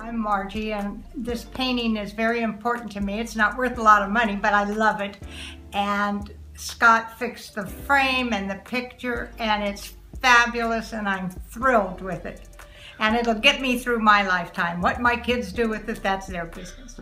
I'm Margie, and this painting is very important to me. It's not worth a lot of money, but I love it. And Scott fixed the frame and the picture, and it's fabulous, and I'm thrilled with it. And it'll get me through my lifetime. What my kids do with it, that's their business.